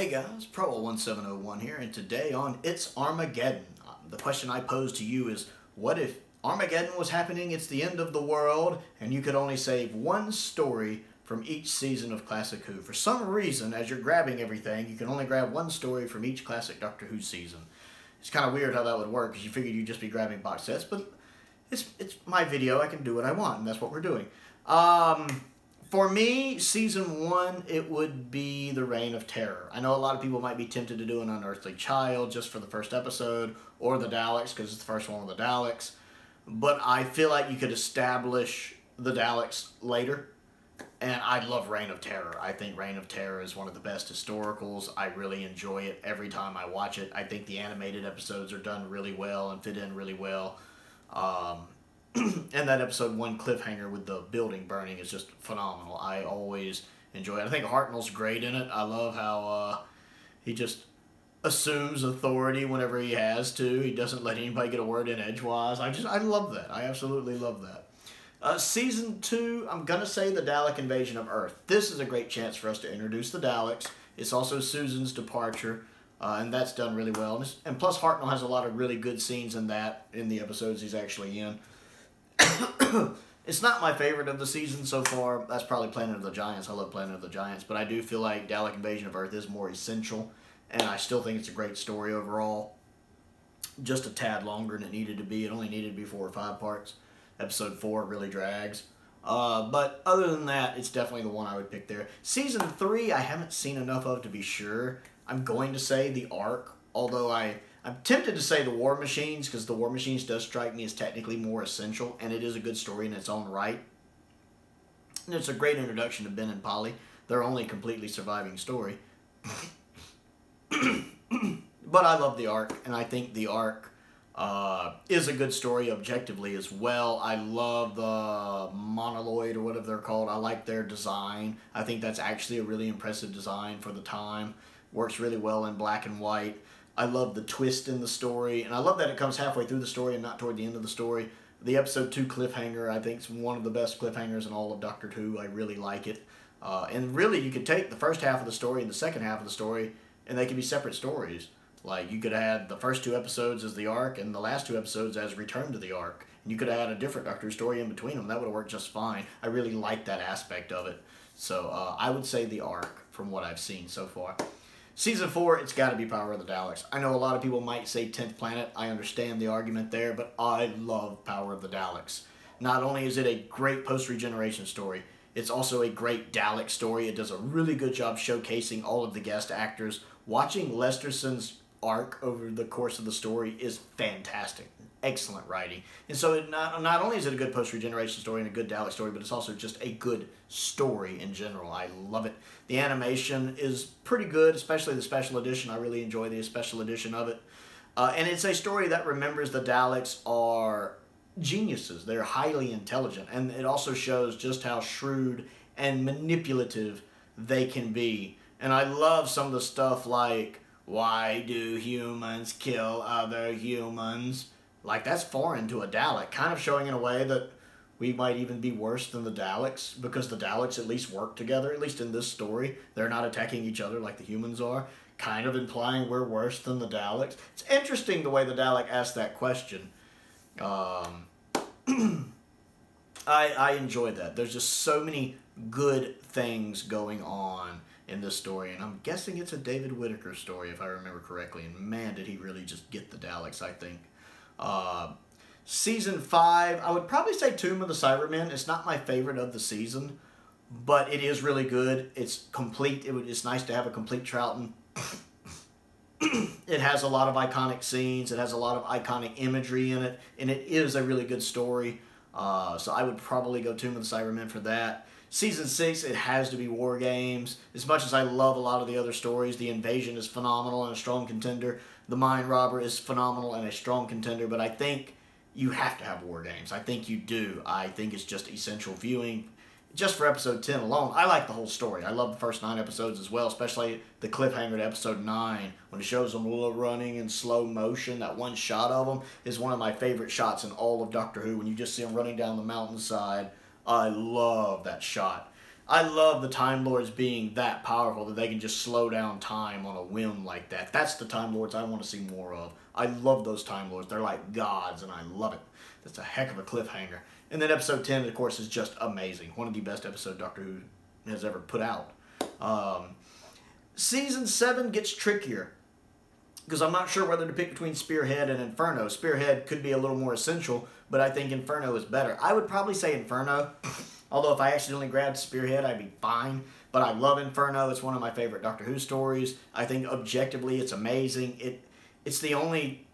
Hey guys, Prowl1701 here, and today on It's Armageddon, uh, the question I pose to you is, what if Armageddon was happening, it's the end of the world, and you could only save one story from each season of Classic Who? For some reason, as you're grabbing everything, you can only grab one story from each Classic Doctor Who season. It's kind of weird how that would work, because you figured you'd just be grabbing box sets, but it's, it's my video, I can do what I want, and that's what we're doing. Um, for me, season one, it would be the Reign of Terror. I know a lot of people might be tempted to do an Unearthly Child just for the first episode, or the Daleks because it's the first one with the Daleks. But I feel like you could establish the Daleks later. And I love Reign of Terror. I think Reign of Terror is one of the best historicals. I really enjoy it every time I watch it. I think the animated episodes are done really well and fit in really well. Um, and that episode one cliffhanger with the building burning is just phenomenal. I always enjoy it. I think Hartnell's great in it. I love how uh, he just assumes authority whenever he has to. He doesn't let anybody get a word in edgewise. I just I love that. I absolutely love that. Uh, season two, I'm gonna say the Dalek invasion of Earth. This is a great chance for us to introduce the Daleks. It's also Susan's departure. Uh, and that's done really well. And, and plus, Hartnell has a lot of really good scenes in that, in the episodes he's actually in. it's not my favorite of the season so far. That's probably Planet of the Giants. I love Planet of the Giants, but I do feel like Dalek Invasion of Earth is more essential, and I still think it's a great story overall. Just a tad longer than it needed to be. It only needed to be four or five parts. Episode four really drags. Uh, but other than that, it's definitely the one I would pick there. Season three, I haven't seen enough of to be sure. I'm going to say the Ark, although I I'm tempted to say the War Machines because the War Machines does strike me as technically more essential, and it is a good story in its own right. And it's a great introduction to Ben and Polly, their only completely surviving story. but I love the Ark, and I think the Ark uh, is a good story objectively as well. I love the Monoloid or whatever they're called. I like their design. I think that's actually a really impressive design for the time. Works really well in black and white. I love the twist in the story, and I love that it comes halfway through the story and not toward the end of the story. The episode two cliffhanger, I think, is one of the best cliffhangers in all of Doctor Who. I really like it. Uh, and really, you could take the first half of the story and the second half of the story, and they could be separate stories. Like, you could add the first two episodes as the Ark, and the last two episodes as Return to the Ark. And you could add a different Doctor story in between them. That would have worked just fine. I really like that aspect of it. So, uh, I would say the Ark from what I've seen so far. Season 4, it's got to be Power of the Daleks. I know a lot of people might say 10th Planet. I understand the argument there, but I love Power of the Daleks. Not only is it a great post-regeneration story, it's also a great Dalek story. It does a really good job showcasing all of the guest actors. Watching Lesterson's arc over the course of the story is fantastic excellent writing. And so not, not only is it a good post-regeneration story and a good Dalek story, but it's also just a good story in general. I love it. The animation is pretty good, especially the special edition. I really enjoy the special edition of it. Uh, and it's a story that remembers the Daleks are geniuses. They're highly intelligent. And it also shows just how shrewd and manipulative they can be. And I love some of the stuff like, why do humans kill other humans? Like, that's foreign to a Dalek, kind of showing in a way that we might even be worse than the Daleks, because the Daleks at least work together, at least in this story. They're not attacking each other like the humans are, kind of implying we're worse than the Daleks. It's interesting the way the Dalek asked that question. Um, I, I enjoy that. There's just so many good things going on in this story, and I'm guessing it's a David Whitaker story, if I remember correctly. And man, did he really just get the Daleks, I think. Uh, season five, I would probably say Tomb of the Cybermen. It's not my favorite of the season, but it is really good. It's complete. It it's nice to have a complete Troughton. it has a lot of iconic scenes. It has a lot of iconic imagery in it, and it is a really good story. Uh, so I would probably go Tomb of the Cybermen for that. Season 6, it has to be War Games. As much as I love a lot of the other stories, The Invasion is phenomenal and a strong contender. The Mind Robber is phenomenal and a strong contender, but I think you have to have War Games. I think you do. I think it's just essential viewing. Just for episode 10 alone, I like the whole story. I love the first nine episodes as well, especially the cliffhanger to episode 9 when it shows them running in slow motion. That one shot of them is one of my favorite shots in all of Doctor Who when you just see them running down the mountainside. I love that shot. I love the Time Lords being that powerful that they can just slow down time on a whim like that. That's the Time Lords I want to see more of. I love those Time Lords. They're like gods, and I love it. That's a heck of a cliffhanger. And then episode 10, of course, is just amazing. One of the best episodes Doctor Who has ever put out. Um, season 7 gets trickier because I'm not sure whether to pick between Spearhead and Inferno. Spearhead could be a little more essential, but I think Inferno is better. I would probably say Inferno, although if I accidentally grabbed Spearhead, I'd be fine. But I love Inferno. It's one of my favorite Doctor Who stories. I think objectively it's amazing. It It's the only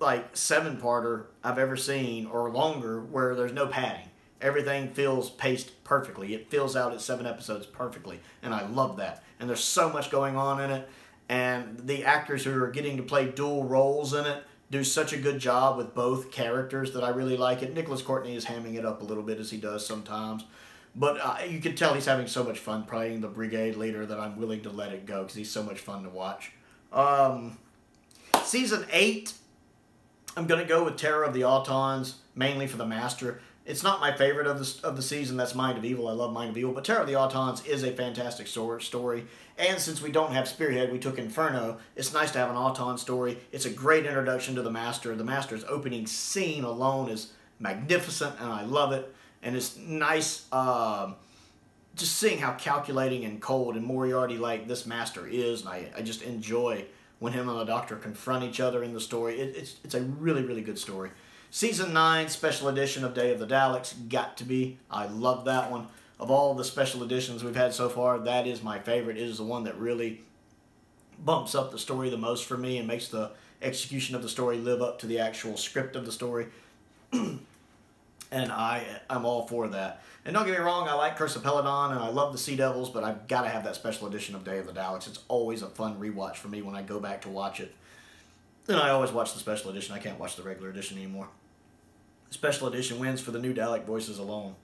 like seven parter I've ever seen or longer where there's no padding. Everything feels paced perfectly. It fills out its seven episodes perfectly, and I love that. And there's so much going on in it, and the actors who are getting to play dual roles in it do such a good job with both characters that I really like it. Nicholas Courtney is hamming it up a little bit as he does sometimes, but uh, you can tell he's having so much fun playing the brigade leader that I'm willing to let it go because he's so much fun to watch. Um, season eight I'm to go with Terror of the Autons, mainly for the Master. It's not my favorite of the, of the season. That's Mind of Evil. I love Mind of Evil. But Terror of the Autons is a fantastic story. And since we don't have Spearhead, we took Inferno. It's nice to have an Auton story. It's a great introduction to the Master. The Master's opening scene alone is magnificent, and I love it. And it's nice uh, just seeing how calculating and cold and Moriarty-like this Master is. And I, I just enjoy when him and the Doctor confront each other in the story. It, it's, it's a really, really good story. Season 9, special edition of Day of the Daleks, got to be. I love that one. Of all the special editions we've had so far, that is my favorite. It is the one that really bumps up the story the most for me and makes the execution of the story live up to the actual script of the story. and I, I'm all for that. And don't get me wrong, I like Curse of Peladon and I love the Sea Devils, but I've got to have that special edition of Day of the Daleks. It's always a fun rewatch for me when I go back to watch it. And I always watch the special edition. I can't watch the regular edition anymore. Special edition wins for the new Dalek voices alone.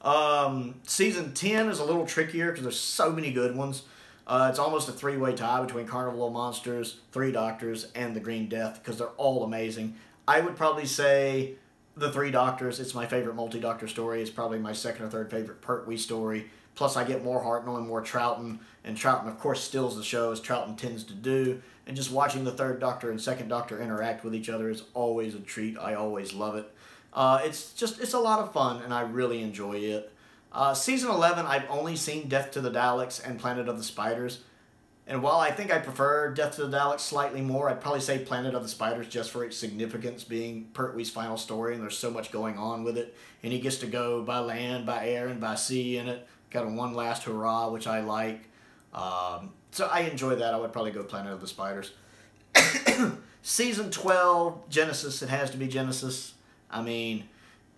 Um, season 10 is a little trickier because there's so many good ones. Uh, it's almost a three-way tie between Carnival of Monsters, Three Doctors, and The Green Death because they're all amazing. I would probably say the Three Doctors. It's my favorite multi-doctor story. It's probably my second or third favorite Pertwee story. Plus, I get more Hartnell and more Troughton, and Troughton, of course, steals the show as Troughton tends to do. And just watching the Third Doctor and Second Doctor interact with each other is always a treat. I always love it. Uh, it's just it's a lot of fun, and I really enjoy it. Uh, season 11, I've only seen Death to the Daleks and Planet of the Spiders. And while I think I prefer Death to the Daleks slightly more, I'd probably say Planet of the Spiders just for its significance being Pertwee's final story and there's so much going on with it. And he gets to go by land, by air, and by sea in it. Got a one last hurrah, which I like. Um, so I enjoy that. I would probably go Planet of the Spiders. Season 12, Genesis. It has to be Genesis. I mean,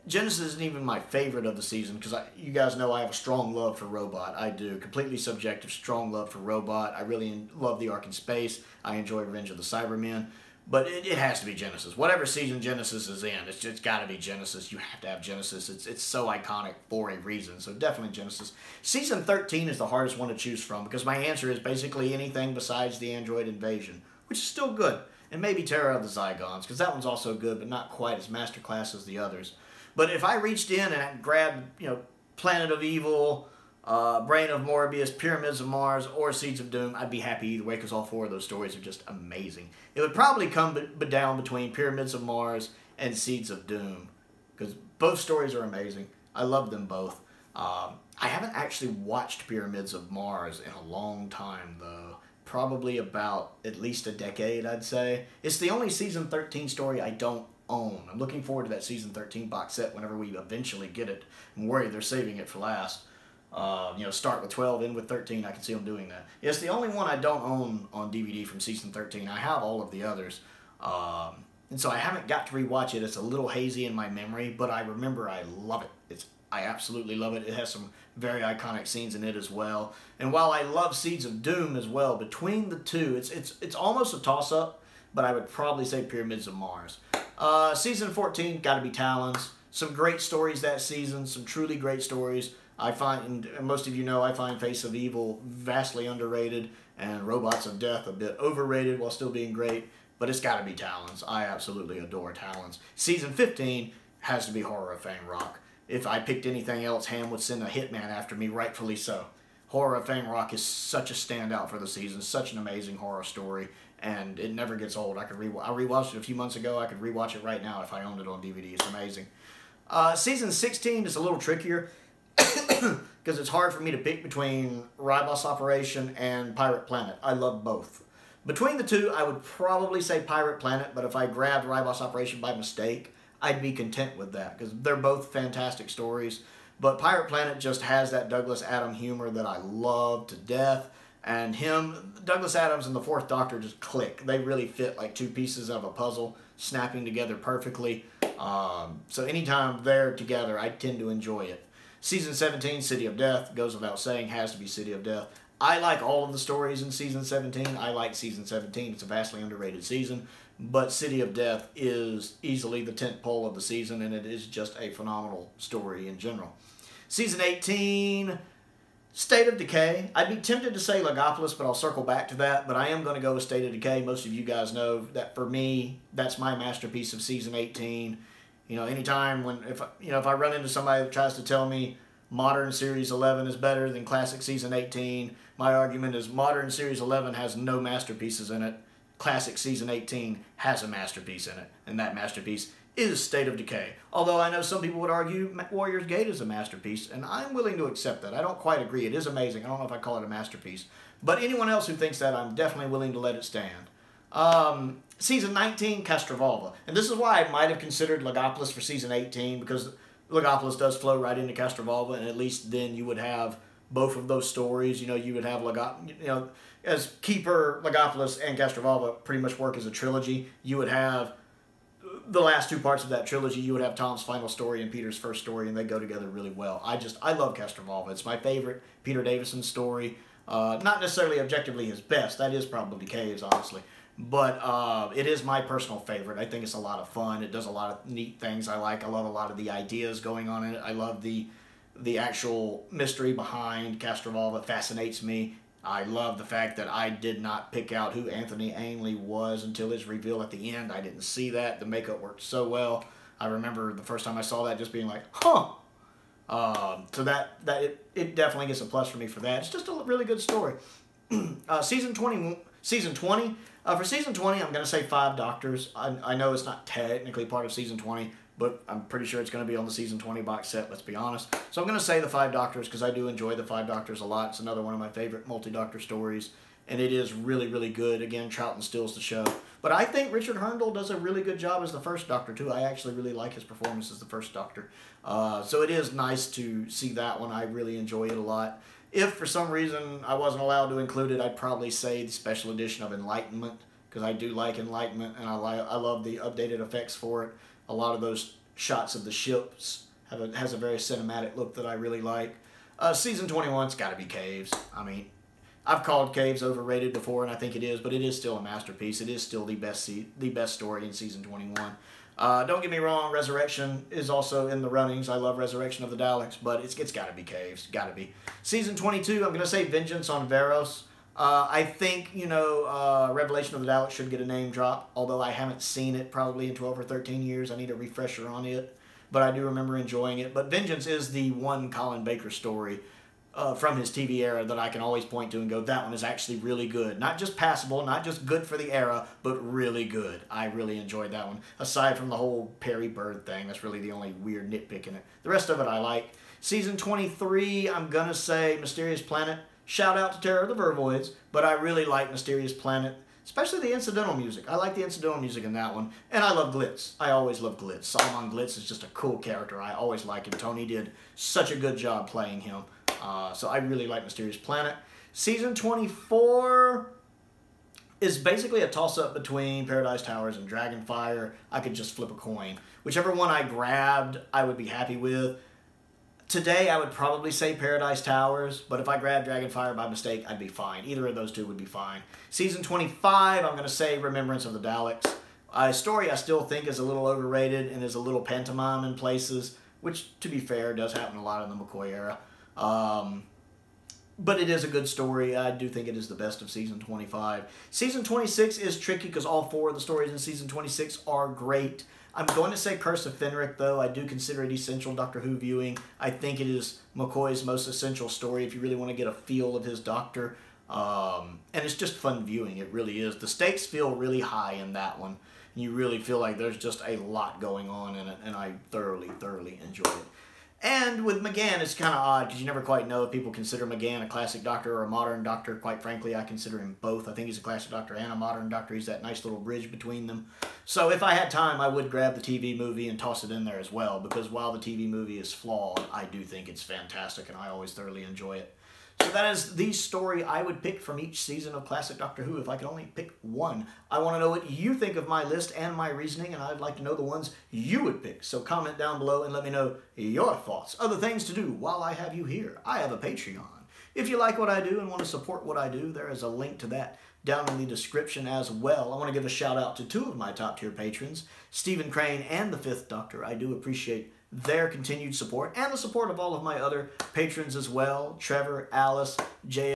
Genesis isn't even my favorite of the season because you guys know I have a strong love for Robot. I do. Completely subjective, strong love for Robot. I really love the Ark in Space. I enjoy Revenge of the Cybermen. But it, it has to be Genesis. Whatever season Genesis is in, it's, it's got to be Genesis. You have to have Genesis. It's, it's so iconic for a reason. So definitely Genesis. Season 13 is the hardest one to choose from because my answer is basically anything besides the Android Invasion, which is still good. And maybe Terror of the Zygons because that one's also good, but not quite as masterclass as the others. But if I reached in and grabbed, you know, Planet of Evil, uh, Brain of Morbius, Pyramids of Mars, or Seeds of Doom, I'd be happy either way because all four of those stories are just amazing. It would probably come b- down between Pyramids of Mars and Seeds of Doom because both stories are amazing. I love them both. Um, I haven't actually watched Pyramids of Mars in a long time, though. Probably about at least a decade, I'd say. It's the only season 13 story I don't own. I'm looking forward to that season 13 box set whenever we eventually get it. I'm worried they're saving it for last. Uh, you know, start with 12, end with 13. I can see them doing that. It's the only one I don't own on DVD from season 13. I have all of the others. Um, and so I haven't got to rewatch it. It's a little hazy in my memory, but I remember I love it. It's I absolutely love it. It has some very iconic scenes in it as well. And while I love Seeds of Doom as well, between the two, it's it's it's almost a toss up, but I would probably say Pyramids of Mars. Uh, season 14, got to be Talons. Some great stories that season, some truly great stories. I find, and most of you know, I find Face of Evil vastly underrated and Robots of Death a bit overrated while still being great, but it's got to be Talons. I absolutely adore Talons. Season 15 has to be Horror of Fang Rock. If I picked anything else, Ham would send a hitman after me, rightfully so. Horror of Fang Rock is such a standout for the season, such an amazing horror story, and it never gets old. I could re I rewatched it a few months ago. I could rewatch it right now if I owned it on DVD. It's amazing. Uh, season 16 is a little trickier because it's hard for me to pick between Ribos Operation and Pirate Planet. I love both. Between the two, I would probably say Pirate Planet, but if I grabbed Ribos Operation by mistake, I'd be content with that because they're both fantastic stories. But Pirate Planet just has that Douglas Adam humor that I love to death. And him, Douglas Adams and the Fourth Doctor just click. They really fit like two pieces of a puzzle, snapping together perfectly. Um, so anytime they're together, I tend to enjoy it. Season 17, City of Death, goes without saying, has to be City of Death. I like all of the stories in season 17. I like season 17. It's a vastly underrated season. But City of Death is easily the tent pole of the season, and it is just a phenomenal story in general. Season 18, State of Decay. I'd be tempted to say Logopolis, but I'll circle back to that. But I am going to go with State of Decay. Most of you guys know that for me, that's my masterpiece of season 18. You know, anytime when if you know if I run into somebody that tries to tell me modern series 11 is better than classic season 18, my argument is modern series 11 has no masterpieces in it. Classic season 18 has a masterpiece in it, and that masterpiece is State of Decay. Although I know some people would argue Warriors Gate is a masterpiece, and I'm willing to accept that. I don't quite agree. It is amazing. I don't know if I call it a masterpiece. But anyone else who thinks that, I'm definitely willing to let it stand. Um, season 19, Castrovalva. And this is why I might have considered Logopolis for season 18, because Logopolis does flow right into Castrovalva, and at least then you would have both of those stories. You know, you would have Logop, you know, as Keeper, Logopolis, and Castrovalva pretty much work as a trilogy. You would have the last two parts of that trilogy, you would have Tom's final story and Peter's first story, and they go together really well. I just, I love Castrovalva. It's my favorite Peter Davison story. Uh, not necessarily objectively his best. That is probably Caves, honestly. But uh, it is my personal favorite. I think it's a lot of fun. It does a lot of neat things I like. I love a lot of the ideas going on in it. I love the the actual mystery behind Castrovalva. Fascinates me. I love the fact that I did not pick out who Anthony Ainley was until his reveal at the end. I didn't see that. The makeup worked so well. I remember the first time I saw that just being like, huh. Um, so that that it, it definitely gets a plus for me for that. It's just a really good story. uh, season 20, season 20. Uh, for season 20, I'm going to say Five Doctors. I, I know it's not technically part of season 20, but I'm pretty sure it's going to be on the season 20 box set, let's be honest. So I'm going to say the Five Doctors because I do enjoy the Five Doctors a lot. It's another one of my favorite multi-doctor stories, and it is really, really good. Again, Troughton steals the show. But I think Richard Hurndall does a really good job as the first Doctor, too. I actually really like his performance as the first Doctor. Uh, so it is nice to see that one. I really enjoy it a lot. If for some reason I wasn't allowed to include it, I'd probably say the special edition of Enlightenment because I do like Enlightenment and I, I love the updated effects for it a lot of those shots of the ships have a, has a very cinematic look that I really like. Uh, season 21's got to be Caves. I mean, I've called Caves overrated before, and I think it is, but it is still a masterpiece. It is still the best the best story in season 21. Uh, don't get me wrong, Resurrection is also in the runnings. I love Resurrection of the Daleks, but it's, it's got to be Caves. Got to be. Season 22, I'm going to say Vengeance on Varos. Uh, I think, you know, uh, Revelation of the Daleks should get a name drop, although I haven't seen it probably in 12 or 13 years. I need a refresher on it, but I do remember enjoying it. But Vengeance is the one Colin Baker story uh, from his TV era that I can always point to and go, that one is actually really good. Not just passable, not just good for the era, but really good. I really enjoyed that one. Aside from the whole Peri Bird thing, that's really the only weird nitpick in it. The rest of it I like. Season 23, I'm going to say Mysterious Planet. Shout out to Terror of the Vervoids, but I really like Mysterious Planet, especially the incidental music. I like the incidental music in that one, and I love Glitz. I always love Glitz. Solomon Glitz is just a cool character. I always like him. Tony did such a good job playing him, uh, so I really like Mysterious Planet. Season 24 is basically a toss-up between Paradise Towers and Dragonfire. I could just flip a coin. Whichever one I grabbed, I would be happy with. Today, I would probably say Paradise Towers, but if I grabbed Dragonfire by mistake, I'd be fine. Either of those two would be fine. Season 25, I'm going to say Remembrance of the Daleks. A story I still think is a little overrated and is a little pantomime in places, which, to be fair, does happen a lot in the McCoy era. Um, but it is a good story. I do think it is the best of season 25. Season 26 is tricky because all four of the stories in season 26 are great. I'm going to say Curse of Fenric, though. I do consider it essential Doctor Who viewing. I think it is McCoy's most essential story if you really want to get a feel of his Doctor. Um, and it's just fun viewing. It really is. The stakes feel really high in that one. You really feel like there's just a lot going on in it, and I thoroughly, thoroughly enjoy it. And with McGann, it's kind of odd because you never quite know if people consider McGann a classic doctor or a modern doctor. Quite frankly, I consider him both. I think he's a classic doctor and a modern doctor. He's that nice little bridge between them. So if I had time, I would grab the TV movie and toss it in there as well because while the TV movie is flawed, I do think it's fantastic and I always thoroughly enjoy it. So that is the story I would pick from each season of Classic Doctor Who if I could only pick one. I want to know what you think of my list and my reasoning, and I'd like to know the ones you would pick. So comment down below and let me know your thoughts. Other things to do while I have you here. I have a Patreon. If you like what I do and want to support what I do, there is a link to that down in the description as well. I want to give a shout out to two of my top tier patrons, Stephen Crane and the Fifth Doctor. I do appreciate their continued support and the support of all of my other patrons as well Trevor, Alice, Jay.